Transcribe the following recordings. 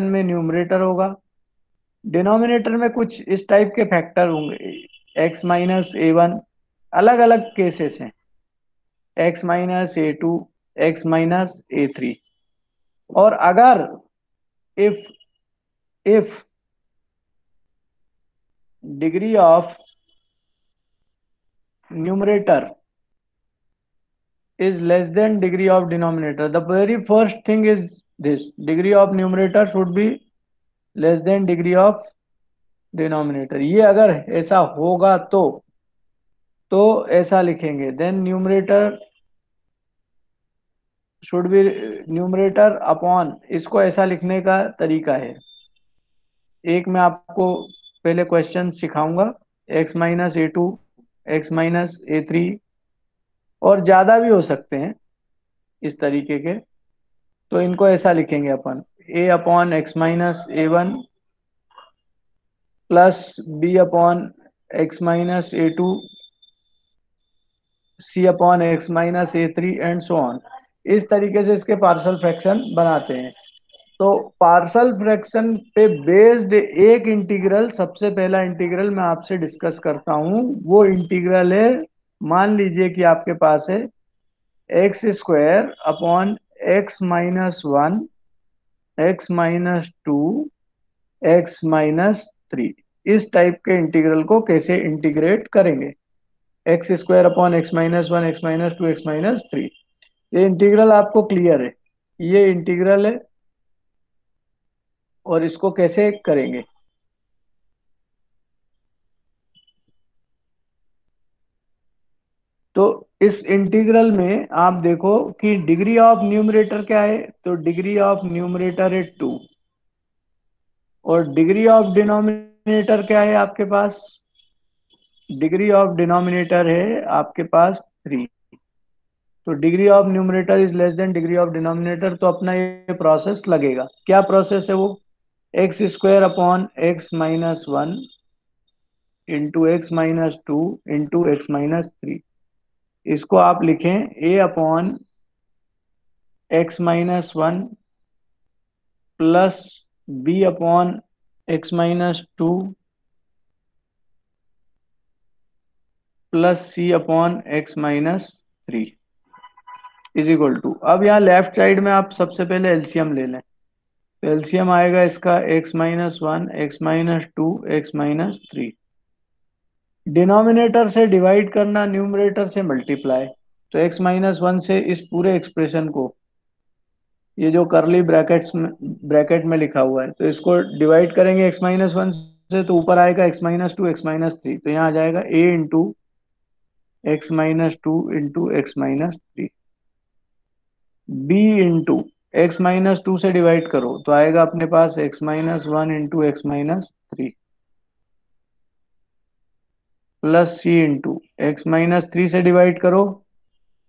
में न्यूमरेटर होगा। डिनोमिनेटर में कुछ इस टाइप के फैक्टर होंगे। एक्स माइनस ए वन अलग अलग केसेस हैं। X minus A two X minus A three और अगर if if degree of numerator is less than degree of denominator, the very first thing is this degree of numerator should be less than degree of denominator. ये अगर ऐसा होगा तो तो ऐसा लिखेंगे। Then numerator should be numerator upon इसको ऐसा लिखने का तरीका है। एक मैं आपको पहले क्वेश्चन सिखाऊँगा। X two X minus A three और ज़्यादा भी हो सकते हैं इस तरीके के। तो इनको ऐसा लिखेंगे अपन A upon X minus A one plus B upon X minus A two C upon X minus A three and so on इस तरीके से इसके पार्सल फ्रैक्शन बनाते हैं। तो पार्सल फ्रैक्शन पे बेस्ड एक इंटीग्रल सबसे पहला इंटीग्रल मैं आपसे डिस्कस करता हूँ, वो इंटीग्रल है, मान लीजिए कि आपके पास है X square upon X minus one X minus two X minus three इस टाइप के इंटीग्रल को कैसे इंटीग्रेट करेंगे? X square upon X minus one X minus two X minus three ये इंटीग्रल आपको क्लियर है। ये इंटीग्रल है और इसको कैसे करेंगे? तो इस इंटीग्रल में आप देखो कि डिग्री ऑफ़ न्यूमरेटर क्या है? तो डिग्री ऑफ़ न्यूमरेटर है टू। और डिग्री ऑफ़ डिनोमिनेटर क्या है आपके पास? डिग्री ऑफ़ डिनोमिनेटर है आपके पास थ्री। तो degree of numerator is less than degree of denominator तो अपना ये प्रोसेस लगेगा। क्या प्रोसेस है वो? X square upon X minus one into X minus two into X minus three. इसको आप लिखें A upon X minus one plus B upon X minus two plus C upon X minus three is equal to अब यहाँ left side में आप सबसे पहले LCM ले लें। तो एलसीएम आएगा इसका x minus one X minus two X minus three denominator से डिवाइड करना, न्यूमरेटर से मल्टीप्लाई। तो x माइनस वन से इस पूरे एक्सप्रेशन को, ये जो करली ब्रैकेट्स में ब्रैकेट में लिखा हुआ है तो इसको डिवाइड करेंगे x माइनस वन से तो ऊपर आएगा x minus two X minus three. तो यहाँ आ जाएगा a into X minus two into X minus three. B into X minus two से डिवाइड करो तो आएगा अपने पास X minus one into X minus three. Plus C into X minus three से डिवाइड करो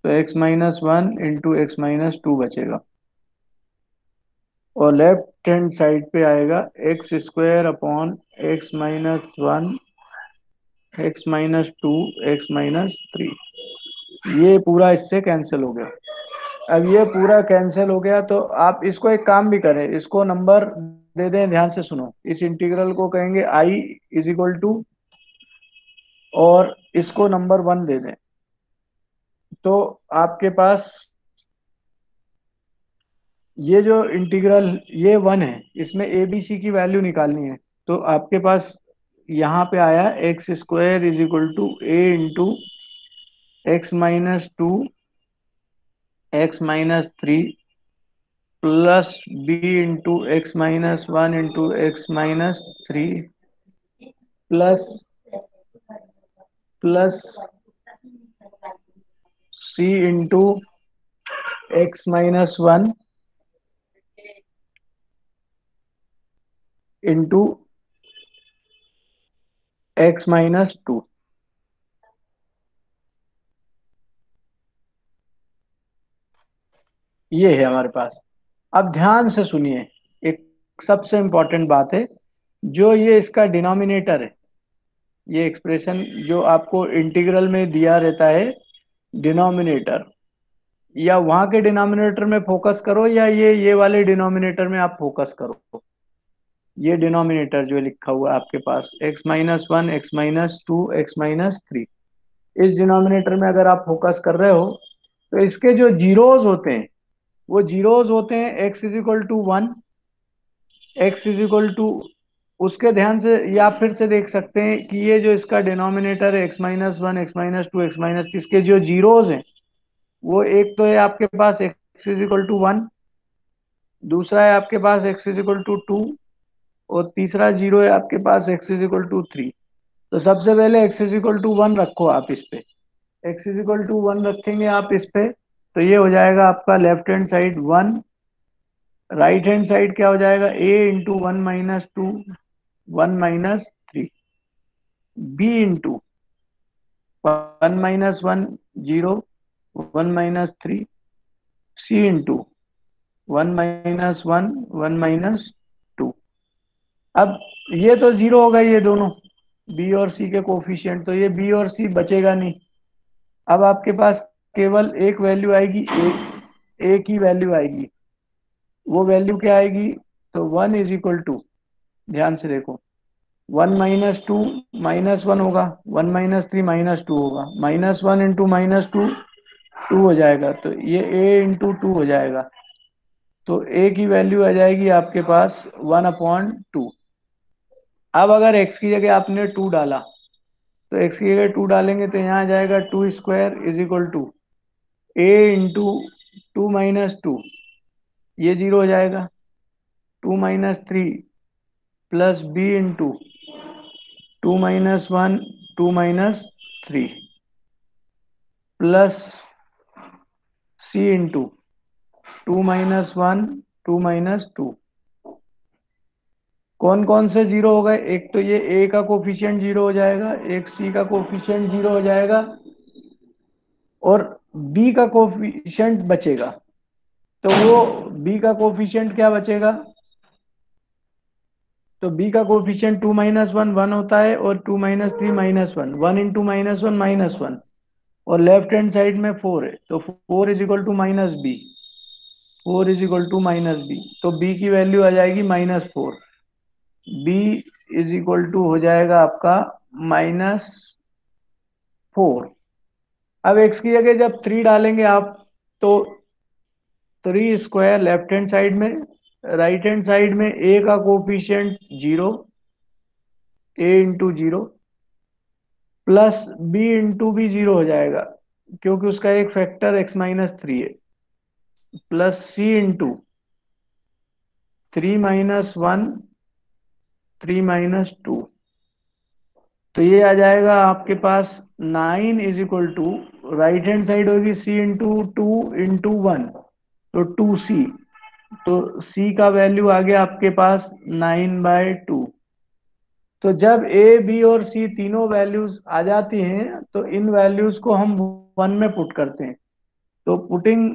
तो X minus one into X minus two बचेगा। और लेफ़्ट हैंड साइड पे आएगा, X square upon X minus one, X minus two, X minus three. ये पूरा इससे कैंसिल हो गया। अब ये पूरा कैंसिल हो गया तो आप इसको एक काम भी करें, इसको नंबर दे दें, ध्यान से सुनो। इस इंटीग्रल को कहेंगे आई इज़ इक्वल टू और इसको नंबर वन दे दें। तो आपके पास ये जो इंटीग्रल, ये वन है, इसमें ए बी सी की वैल्यू निकालनी है। तो आपके पास यहाँ पे आया x square is equal to a into x minus two x minus three plus b into x minus one into x minus three plus plus c into x minus one into x minus two ये है हमारे पास। अब ध्यान से सुनिए, एक सबसे important बात है, जो ये इसका डिनोमिनेटर है ये एक्सप्रेशन जो आपको इंटीग्रल में दिया रहता है डिनोमिनेटर या वहाँ के डिनोमिनेटर में फोकस करो या ये ये वाले डिनोमिनेटर में आप फोकस करो. ये डिनोमिनेटर जो लिखा हुआ है आपके पास, x minus one x minus two x minus three इस डिनोमिनेटर में अगर आप फोकस कर रहे हो तो इसके जो जीरोज होते हैं, वो जीरोज होते हैं, x is equal to one x is equal to उसके ध्यान से या फिर से देख सकते हैं कि ये जो इसका डिनोमिनेटर है x minus one x minus two x minus इसके जो जीरोज हैं, वो एक तो है आपके पास x is equal to one दूसरा है आपके पास x is equal to two और तीसरा ज़ीरो है आपके पास x is equal to three तो सबसे पहले x is equal to one रखो आप इस पे। X is equal to one रखेंगे आप इस पे तो ये हो जाएगा आपका left hand side one right hand side क्या हो जाएगा? A into one minus two one minus three b into one minus one zero, one minus three c into one minus one one minus two. अब ये तो zero होगा ये दोनों B और सी के कोफिशियंट तो ये बी और सी बचेगा नहीं। अब आपके पास केवल एक वैल्यू आएगी, एक ए की वैल्यू आएगी। वो वैल्यू क्या आएगी? तो वन इज़ इक्वल टू ध्यान से देखो। One minus two minus one होगा, one minus three minus two होगा। Minus one into minus two two हो जाएगा। तो ये ए इंटू टू हो जाएगा। तो ए की वैल्यू आ जाएगी आपके पास वन अपॉन टू। अब अगर x की जगह आपने टू डाला तो x की जगह टू डालेंगे तो यहाँ आ जाएगा two square is equal to a into two minus two. ये ज़ीरो हो जाएगा। Two minus three plus b into two minus one two minus three plus c into two minus one two minus two कौन कौन से zero हो गए? एक तो ये ए का कोफिशियंट ज़ीरो हो जाएगा, एक सी का कोफिशियंट ज़ीरो हो जाएगा, और बी का कोफिशियंट बचेगा। तो वो बी का कोफिशियंट क्या बचेगा? तो बी का coefficient two minus one one होता है और two minus three minus one one into minus one minus one और लेफ़्ट हैंड साइड में फोर है. तो four is equal to minus b four is equal to minus b तो B की value आ जाएगी minus four b is equal to हो जाएगा आपका माइनस फोर अब एक्स की जगह जब थ्री डालेंगे आप तो three square left hand side में राइट हैंड साइड में ए का coefficient zero A into zero plus B into भी ज़ीरो हो जाएगा, क्योंकि उसका एक फैक्टर एक्स माइनस थ्री है। Plus C into three minus one three minus two तो ये आ जाएगा आपके पास nine is equal to right hand side होगी C into two into one तो टू सी तो सी का वैल्यू आ गया आपके पास नाइन बाय टू तो जब ए बी और सी तीनों वैल्यूज़ आ जाती हैं तो इन वैल्यूज़ को हम वन में पुट करते हैं. तो putting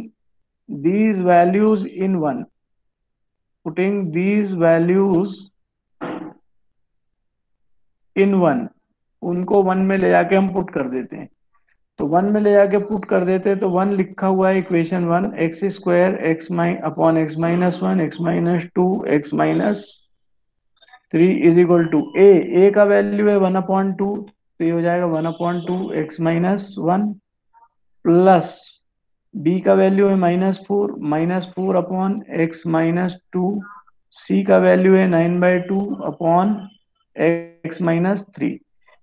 these values in one putting these values in one उनको वन में ले जाके हम पुट कर देते हैं. तो वन में ले जाके पुट कर देते तो वन लिखा हुआ है equation one x square x my upon x minus one x minus two x minus three is equal to a a का वैल्यू है वन अपॉन टू तो ये हो जाएगा one upon two x minus one plus b का value है minus four minus four upon x minus two c का value है nine by two upon x minus three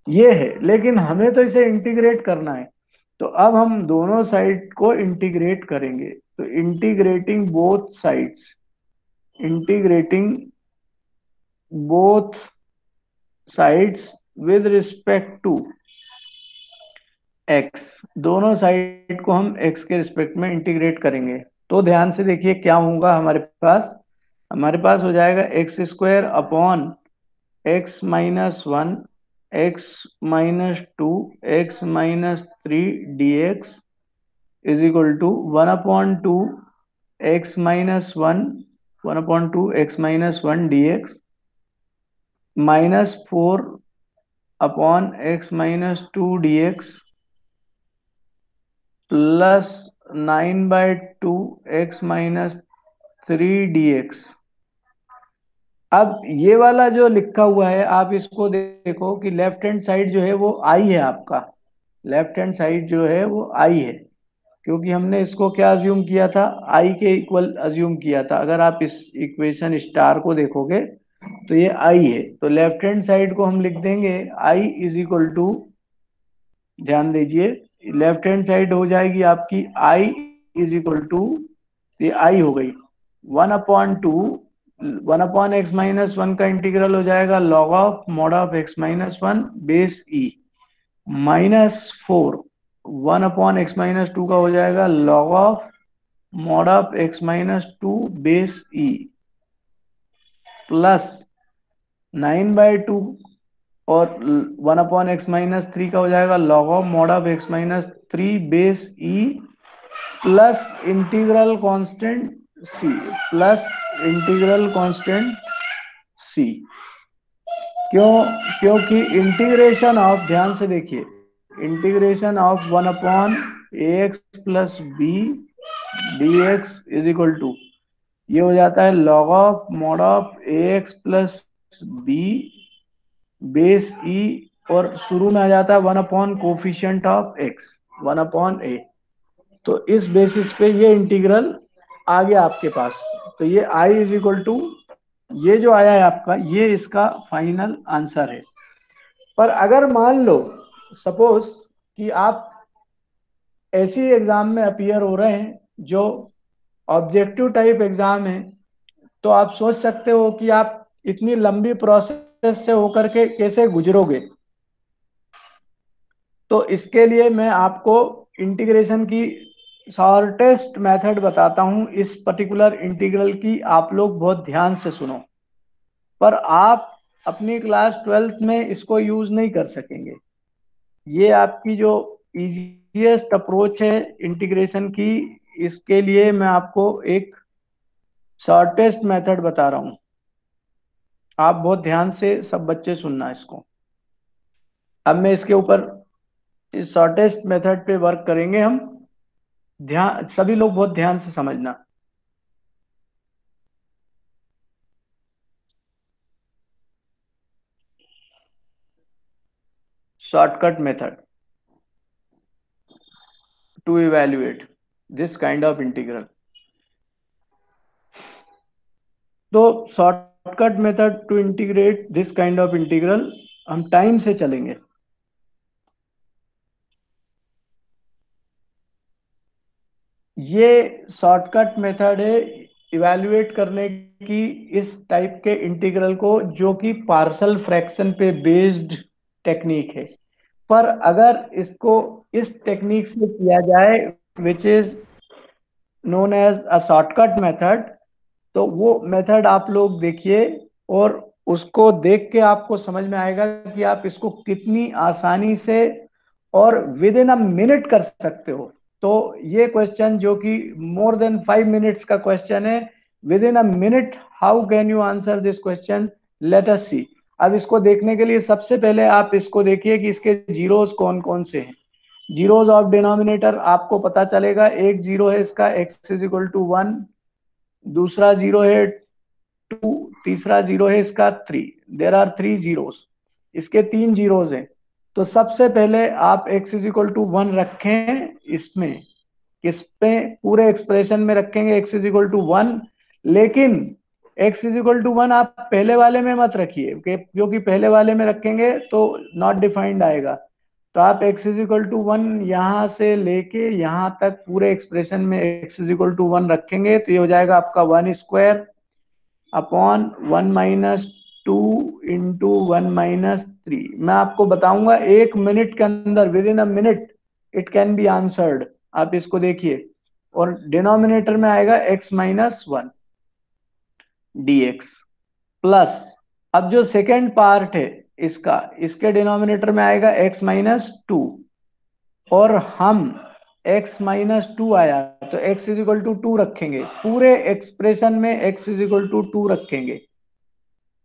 ये है, लेकिन हमें तो इसे इंटीग्रेट करना है। तो अब हम दोनों साइड को इंटीग्रेट करेंगे। तो integrating both sides integrating both sides with respect to x दोनों साइड को हम एक्स के रिस्पेक्ट में इंटीग्रेट करेंगे। तो ध्यान से देखिए क्या होगा हमारे पास। हमारे पास हो जाएगा x square upon x minus 1 x minus 2 x minus 3 dx is equal to 1 upon 2 x minus 1 1 upon 2 x minus 1 dx minus 4 upon x minus 2 dx plus 9 by 2 x minus 3 dx अब ये वाला जो लिखा हुआ है, आप इसको देखो कि लेफ़्ट हैंड साइड जो है वो आई है आपका। लेफ़्ट हैंड साइड जो है वो आई है। क्योंकि हमने इसको क्या अज्यूम किया था? आई के इक्वल अज्यूम किया था। अगर आप इस इक्वेशन स्टार को देखोगे तो ये आई है। तो लेफ़्ट हैंड साइड को हम लिख देंगे। आई इज़ इक्वल टू ध्यान दीजिए लेफ़्ट हैंड साइड हो जाएगी आपकी आई इज़ इक्वल टू ये आई हो गई। One upon two one upon x minus one का इंटीग्रल हो जाएगा log of mod of x minus one base e minus four one upon x minus two का हो जाएगा log of mod of x minus two base e plus nine by two और one upon x minus three का हो जाएगा log of mod of x minus three base e plus integral constant c plus integral constant c क्यों, क्योंकि integration of ध्यान से देखिए integration of one upon a x plus b d x is equal to ये हो जाता है log of mod of a x plus b base e और शुरू में आ जाता है one upon coefficient of x one upon a तो इस बेसिस पे ये इंटीग्रल आ गया आपके पास। तो ये आई इज़ इक्वल टू ये जो आया है आपका, ये इसका फाइनल आंसर है। पर अगर मान लो सपोज़ कि आप ऐसी एग्ज़ाम में अपियर हो रहे हैं, जो ऑब्जेक्टिव टाइप एग्ज़ाम है तो आप सोच सकते हो कि आप इतनी लंबी प्रोसेस से होकर के कैसे गुजरोगे। तो इसके लिए मैं आपको इंटीग्रेशन की शॉर्टेस्ट मेथड बताता हूँ, इस पर्टिकुलर इंटीग्रल की आप लोग बहुत ध्यान से सुनो। पर आप अपनी क्लास ट्वेल्थ में इसको यूज़ नहीं कर सकेंगे। ये आपकी जो इजीएस्ट अप्रोच है इंटीग्रेशन की, इसके लिए मैं आपको एक शॉर्टेस्ट मेथड बता रहा हूँ। आप बहुत ध्यान से सब बच्चे सुनना इसको। अब मैं इसके ऊपर इस शॉर्टेस्ट मेथड पे वर्क करेंगे हम। ध्यान, सभी लोग बहुत ध्यान से समझना। Shortcut method. To evaluate this kind of integral. तो shortcut method to integrate this kind of integral हम टाइम से चलेंगे। ये शॉर्टकट मेथड है इवेल्युएट करने की इस टाइप के इंटीग्रल को जो कि पार्सल फ्रैक्शन पे बेस्ड टेक्निक है। पर अगर इसको इस टेक्निक से किया जाए which is known as a shortcut method तो वो मेथड आप लोग देखिए और उसको देख के आपको समझ में आएगा कि आप इसको कितनी आसानी से और विद इन अ मिनट कर सकते हो। तो ये क्वेश्चन जो कि मोर देन फाइव मिनट्स का क्वेश्चन है within a minute how can you answer this question let us see अब इसको देखने के लिए सबसे पहले आप इसको देखिए कि इसके जीरोस कौन कौन से हैं। जीरोस ऑफ़ डिनोमिनेटर आपको पता चलेगा, एक ज़ीरो है इसका x is equal to one दूसरा ज़ीरो है टू तीसरा ज़ीरो है इसका three there are three zeros इसके तीन जीरोस हैं। तो सबसे पहले आप x is equal to one रखें इसमें। किस पे पूरे एक्सप्रेशन में रखेंगे x is equal to one लेकिन x is equal to one आप पहले वाले में मत रखिए क्योंकि पहले वाले में रखेंगे तो नॉट डिफाइंड आएगा। तो आप x is equal to one यहाँ से लेके यहाँ तक पूरे एक्सप्रेशन में x is equal to one रखेंगे तो ये हो जाएगा आपका one square upon one minus two into one minus three मैं आपको बताऊँगा, एक मिनट के अंदर within a minute it can be answered आप इसको देखिए। और डिनोमिनेटर में आएगा x minus one dx plus अब जो सेकेंड पार्ट है इसका, इसके डिनोमिनेटर में आएगा x माइनस टू और हम x माइनस टू आया तो x is equal to two रखेंगे। पूरे एक्सप्रेशन में x is equal to two रखेंगे।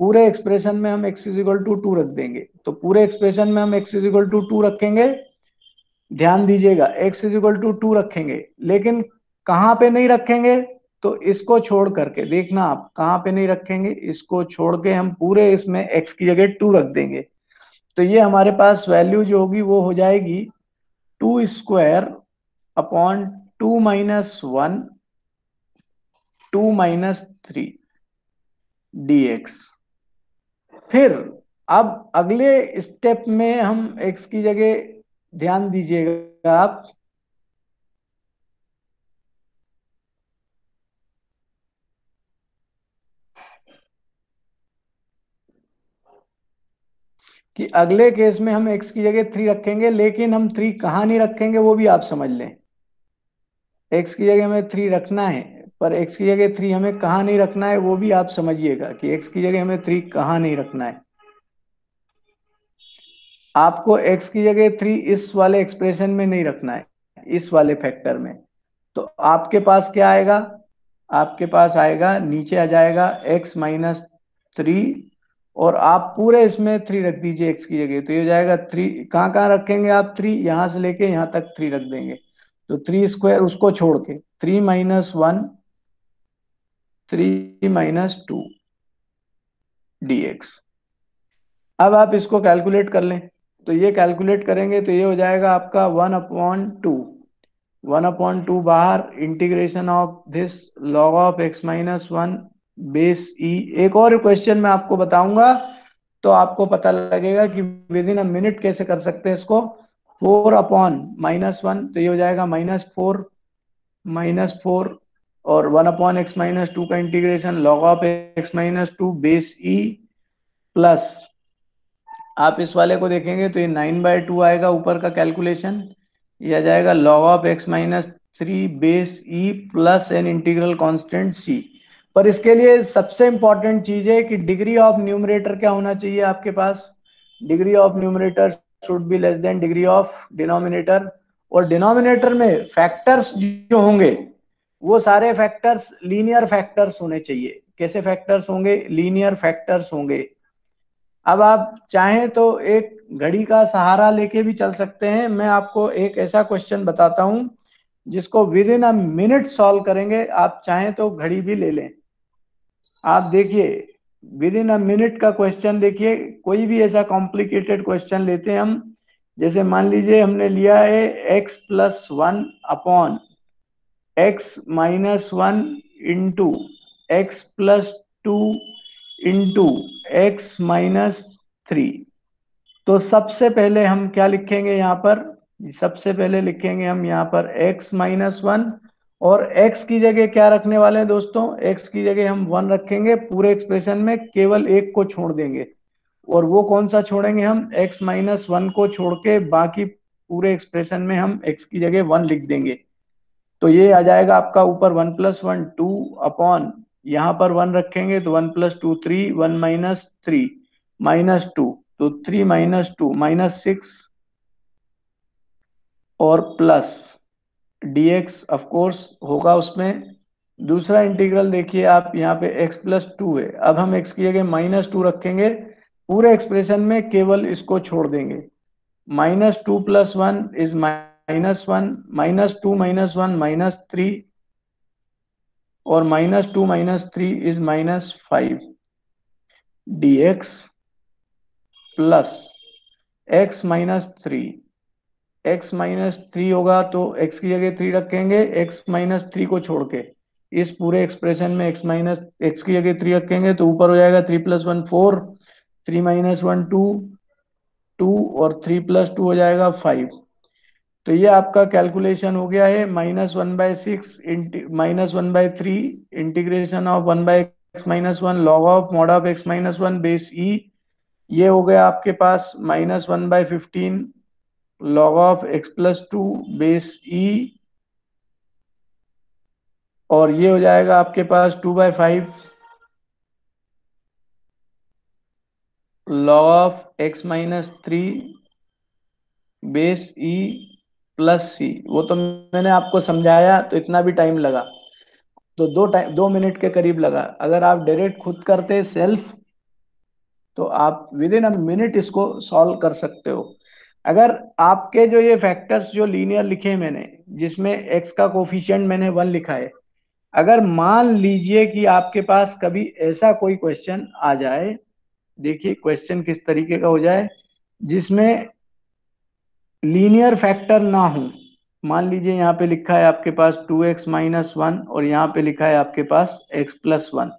पूरे एक्सप्रेशन में हम x is equal to two रख देंगे। तो पूरे एक्सप्रेशन में हम x is equal to two रखेंगे। ध्यान दीजिएगा, x is equal to two रखेंगे। लेकिन कहाँ पे नहीं रखेंगे? तो इसको छोड़ करके, देखना आप, कहाँ पे नहीं रखेंगे? इसको छोड़ के हम पूरे इसमें x की जगह टू रख देंगे। तो ये हमारे पास वैल्यू जो होगी, वो हो जाएगी two square upon two minus one two minus three d x फिर अब अगले स्टेप में हम x की जगह ध्यान दीजिएगा आप। कि अगले केस में हम x की जगह थ्री रखेंगे, लेकिन हम थ्री कहाँ नहीं रखेंगे वो भी आप समझ लें। x की जगह हमें थ्री रखना है। पर x की जगह थ्री हमें कहाँ नहीं रखना है, वो भी आप समझिएगा कि x की जगह हमें थ्री कहाँ नहीं रखना है। आपको x की जगह थ्री इस वाले एक्सप्रेशन में नहीं रखना है, इस वाले फैक्टर में। तो आपके पास क्या आएगा? आपके पास आएगा, नीचे आ जाएगा x माइनस थ्री और आप पूरे इसमें थ्री रख दीजिए एक्स की जगह तो ये हो जाएगा थ्री कहाँ कहाँ रखेंगे आप थ्री यहाँ से लेके यहाँ तक थ्री रख देंगे। तो थ्री स्क्वायर उसको छोड़ के three minus one three minus two d x अब आप इसको कैलकुलेट कर लें। तो ये कैलकुलेट करेंगे तो ये हो जाएगा आपका one upon two one upon two बाहर integration of this log of x minus one base e एक और क्वेश्चन मैं आपको बताऊँगा तो आपको पता लगेगा कि विद इन अ मिनट कैसे कर सकते हैं इसको। फोर अपॉन माइनस वन तो ये हो जाएगा माइनस फोर माइनस फोर और one upon x minus two का integration log of x minus two base e plus आप इस वाले को देखेंगे तो ये नाइन बाय टू आएगा ऊपर का कैलकुलेशन ये आ जाएगा log of x minus three base e plus an integral constant c पर इसके लिए सबसे इंपॉर्टेंट चीज़ है कि डिग्री ऑफ़ न्यूमरेटर क्या होना चाहिए आपके पास? Degree of numerator should be less than degree of denominator और डिनोमिनेटर में फैक्टर्स जो होंगे वो सारे फैक्टर्स लीनियर फैक्टर्स होने चाहिए। कैसे फैक्टर्स होंगे? लीनियर फैक्टर्स होंगे। अब आप चाहें तो एक घड़ी का सहारा लेके भी चल सकते हैं। मैं आपको एक ऐसा क्वेश्चन बताता हूँ, जिसको within a minute solve करेंगे। आप चाहें तो घड़ी भी ले लें। आप देखिए विद इन अ मिनट का क्वेश्चन देखिए, कोई भी ऐसा कॉम्प्लिकेटेड क्वेश्चन लेते हैं हम। जैसे मान लीजिए हमने लिया है x plus one upon x minus one into x plus two into x minus three तो सबसे पहले हम क्या लिखेंगे यहाँ पर? सबसे पहले लिखेंगे हम यहाँ पर x माइनस वन और x की जगह क्या रखने वाले हैं दोस्तों? X की जगह हम वन रखेंगे, पूरे एक्सप्रेशन में केवल एक को छोड़ देंगे। और वो कौन सा छोड़ेंगे हम? X माइनस वन को छोड़ के बाकी पूरे एक्सप्रेशन में हम x की जगह वन लिख देंगे। तो ये आ जाएगा आपका ऊपर one plus one two upon, यहाँ पर वन रखेंगे तो one plus two three, one minus three, minus two तो three minus two, minus six, और प्लस dx ऑफ़ कोर्स होगा उसमें। दूसरा इंटीग्रल देखिए आप, यहाँ पे x प्लस टू है। अब हम x की जगह माइनस टू रखेंगे, पूरे एक्सप्रेशन में केवल इसको छोड़ देंगे। Minus two plus one is minus one, minus two, minus one, minus three, और minus two, minus three is minus five. D x plus x minus three x minus three होगा तो x की जगह थ्री रखेंगे, x minus three को छोड़ के। इस पूरे एक्सप्रेशन में x माइनस एक्स की जगह थ्री रखेंगे तो ऊपर हो जाएगा three plus one four three minus one two two और थ्री प्लस टू हो जाएगा फाइव तो ये आपका कैलकुलेशन हो गया है minus one by six minus one by three integration of one by x minus one log of mod of x minus one base e ये हो गया आपके पास minus one by fifteen log of x plus two base e और ये हो जाएगा आपके पास two by five log of x minus three base e plus c. वो तो मैंने आपको समझाया तो इतना भी टाइम लगा। तो दो टाइम दो मिनट के करीब लगा। अगर आप डायरेक्ट खुद करते सेल्फ तो आप विद इन अ मिनट इसको सॉल्व कर सकते हो। अगर आपके जो ये फैक्टर्स जो लीनियर लिखे मैंने, जिसमें एक्स का कोफिशियंट मैंने वन लिखा है, अगर मान लीजिए कि आपके पास कभी ऐसा कोई क्वेश्चन आ जाए, देखिए क्वेश्चन किस तरीके का हो जाए, जिसमें लीनियर फैक्टर ना हो। मान लीजिए यहाँ पे लिखा है आपके पास टू एक्स माइनस वन और यहाँ पे लिखा है आपके पास एक्स प्लस वन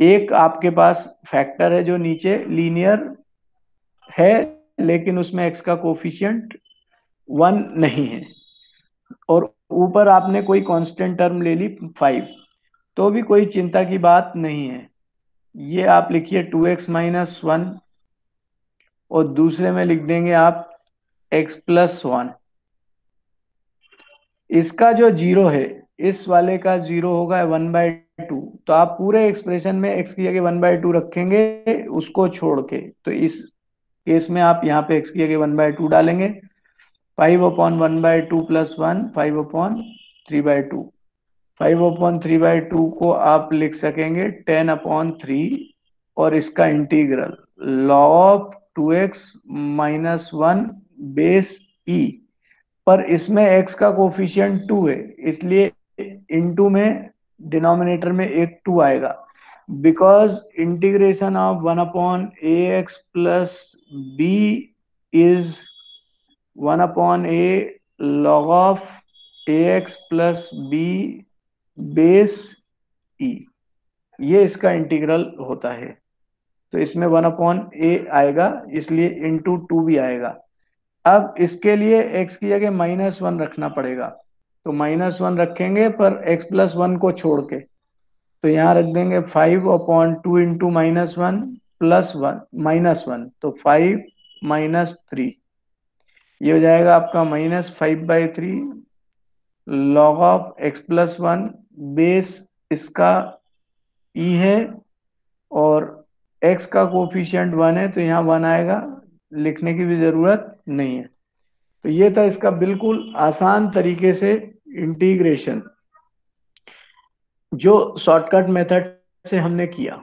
एक आपके पास फैक्टर है जो नीचे लीनियर है, लेकिन उसमें एक्स का कोफिशियंट वन नहीं है। और ऊपर आपने कोई कांस्टेंट टर्म ले ली फाइव तो भी कोई चिंता की बात नहीं है। ये आप लिखिए टू एक्स माइनस वन और दूसरे में लिख देंगे आप एक्स प्लस वन इसका जो ज़ीरो है, इस वाले का ज़ीरो होगा वन बाय टू तो आप पूरे एक्सप्रेशन में एक्स की जगह वन बाय टू रखेंगे, उसको छोड़ के। तो इस केस में आप यहाँ पे एक्स की जगह वन बाय टू डालेंगे। Five upon one by two plus one five upon three by two five upon three by two को आप लिख सकेंगे टेन अपॉन थ्री और इसका integral log of two x minus one base e पर इसमें x का कोफिशियंट टू है, इसलिए इनटू में डिनोमिनेटर में एक टू आएगा। Because integration of one upon a x plus b is one upon a log of a x plus b base e ये इसका इंटीग्रल होता है। तो इसमें वन अपॉन ए आएगा, इसलिए इंटू टू भी आएगा। अब इसके लिए x की जगह माइनस वन रखना पड़ेगा। तो माइनस वन रखेंगे पर x प्लस वन को छोड़ के। तो यहाँ रख देंगे five upon two into minus one plus one minus one तो फाइव माइनस थ्री ये हो जाएगा आपका minus five by three log of x plus one base इसका ई e है और x का कोफिशियंट वन है तो यहाँ वन आएगा। लिखने की भी ज़रूरत नहीं है। तो ये था इसका बिल्कुल आसान तरीके से इंटीग्रेशन जो शॉर्टकट मेथड से हमने किया।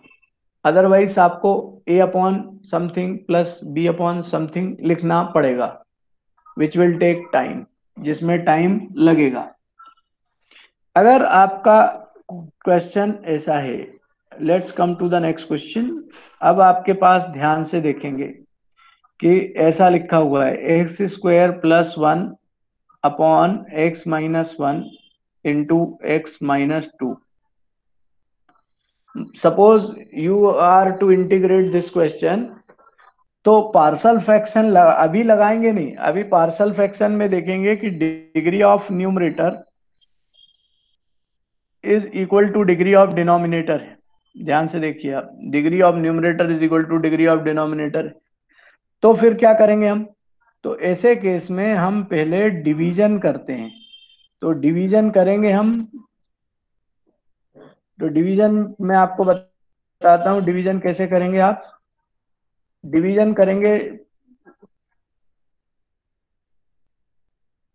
अदरवाइज़ आपको a upon something plus b upon something लिखना पड़ेगा विच विल टेक टाइम जिसमें टाइम लगेगा। अगर आपका क्वेश्चन ऐसा है let's come to the next question अब आपके पास ध्यान से देखेंगे। कि ऐसा लिखा हुआ है x square plus one upon x minus one into x minus two suppose you are to integrate this question तो पार्सल फ्रैक्शन लग, अभी लगाएँगे नहीं अभी पार्सल फ्रैक्शन में देखेंगे कि degree of numerator is equal to degree of denominator ध्यान से देखिए आप degree of numerator is equal to degree of denominator तो फिर क्या करेंगे हम? तो ऐसे केस में हम पहले डिवीज़न करते हैं। तो डिवीज़न करेंगे हम। तो डिवीज़न मैं आपको बताता हूँ, डिवीज़न कैसे करेंगे आप? डिवीज़न करेंगे,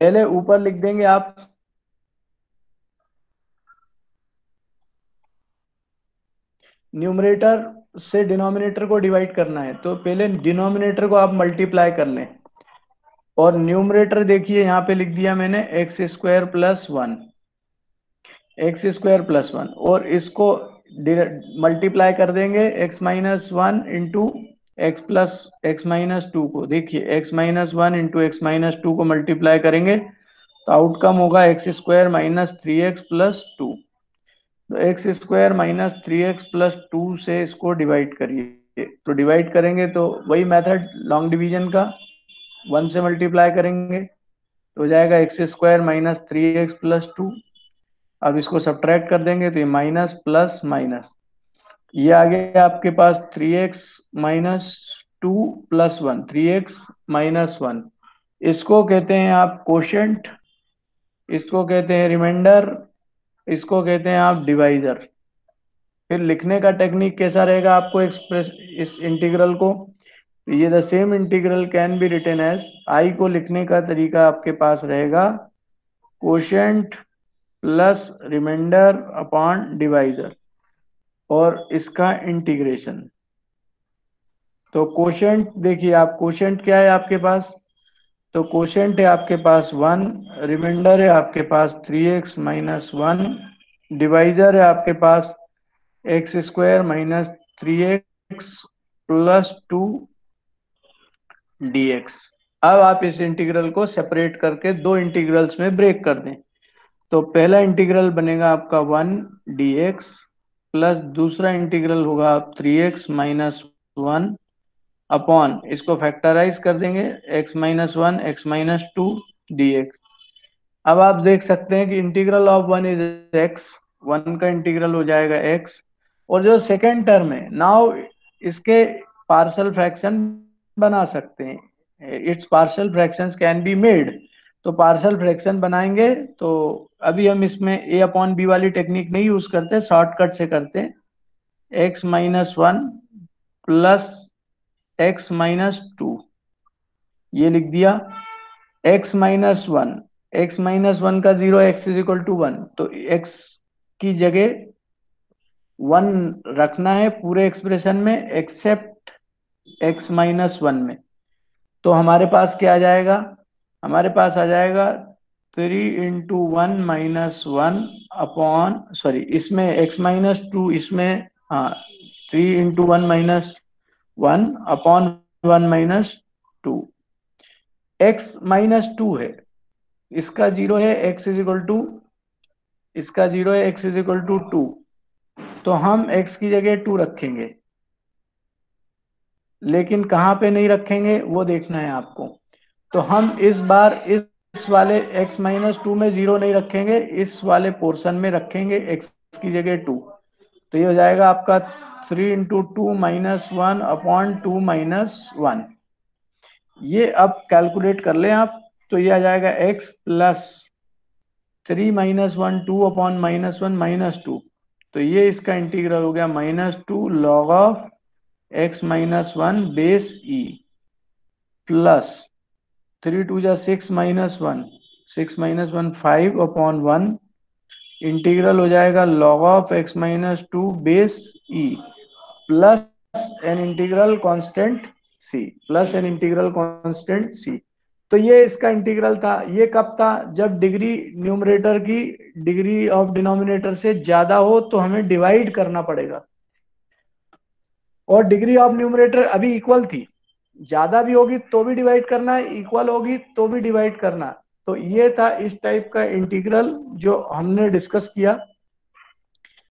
पहले ऊपर लिख देंगे आप। न्यूमरेटर से डिनोमिनेटर को डिवाइड करना है। तो पहले डिनोमिनेटर को आप मल्टीप्लाई कर लें। और न्यूमरेटर देखिए, यहाँ पे लिख दिया मैंने x square plus one x square plus one और इसको मल्टीप्लाई कर देंगे x minus one into x plus x minus two को। देखिए x minus one into x minus two को मल्टीप्लाई करेंगे तो आउटकम होगा x square minus three x plus two तो x square minus three x plus two से इसको divide करिए। तो डिवाइड करेंगे तो वही मेथड लॉन्ग डिवीज़न का वन से मल्टीप्लाई करेंगे तो हो जाएगा x square minus three x plus two अब इसको सब्ट्रैक्ट कर देंगे तो ये माइनस प्लस माइनस ये आ गया आपके पास three x minus two plus one three x minus one इसको कहते हैं आप कोशेंट इसको कहते हैं रिमाइंडर इसको कहते हैं आप डिवाइजर फिर लिखने का टेक्निक कैसा रहेगा आपको एक्सप्रेस इस इंटीग्रल को? ये the same integral can be written as I को लिखने का तरीका आपके पास रहेगा। Quotient plus remainder upon divisor और इसका इंटीग्रेशन तो कोशेंट देखिए आप कोशेंट क्या है आपके पास? तो क्वेश्चन है आपके पास वन रिमाइंडर है आपके पास three x minus one divisor है आपके पास x square minus three x plus two d x अब आप इस इंटीग्रल को सेपरेट करके दो इंटीग्रल्स में ब्रेक कर दें। तो पहला इंटीग्रल बनेगा आपका वन डी एक्स प्लस दूसरा इंटीग्रल होगा आप three x minus one upon इसको फैक्टराइज कर देंगे x minus one x minus two d x अब आप देख सकते हैं कि integral of one is x one का इंटीग्रल हो जाएगा एक्स और जो सेकेंड टर्म है नाउ इसके पार्सल फ्रैक्शन बना सकते हैं। It's partial fraction can be made तो पार्सल फ्रैक्शन बनाएँगे तो अभी हम इसमें ए अपॉन बी वाली टेक्निक नहीं यूज़ करते शॉर्टकट से करते x minus one plus x minus two ये लिख दिया। X minus one x minus one का zero x is equal to one तो एक्स की जगह वन रखना है पूरे एक्सप्रेशन में एक्सेप्ट एक्स माइनस वन में। तो हमारे पास क्या आ जाएगा? हमारे पास आ जाएगा three into one minus one upon sorry इसमें एक्स माइनस टू इसमें हाँ three into one minus one upon one minus two. X minus two है, इसका ज़ीरो है एक्स इज़ इक्वल टू, इसका ज़ीरो है x is equal to two. Two हम x की जगह टू रखेंगे। लेकिन कहाँ पे नहीं रखेंगे, वो देखना है आपको। तो हम इस बार इस वाले x माइनस टू में ज़ीरो नहीं रखेंगे, इस वाले पोर्शन में रखेंगे x की जगह टू। तो ये हो जाएगा आपका three into two minus one upon two minus one ये अब कैलकुलेट कर ले आप तो ये आ जाएगा x plus three minus one two upon minus one minus two तो ये इसका इंटीग्रल हो गया minus two log of x minus one base e plus three two जा six minus one six minus one five upon one integral हो जाएगा log of x minus two base e plus an integral constant c plus an integral constant c तो ये इसका integral था। ये कब था? जब डिग्री न्यूमरेटर की डिग्री ऑफ़ डिनोमिनेटर से ज़्यादा हो तो हमें डिवाइड करना पड़ेगा। और डिग्री ऑफ़ न्यूमरेटर अभी इक्वल थी। ज़्यादा भी होगी तो भी डिवाइड करना है इक्वल होगी तो भी डिवाइड करना। तो ये था इस टाइप का इंटीग्रल जो हमने डिस्कस किया।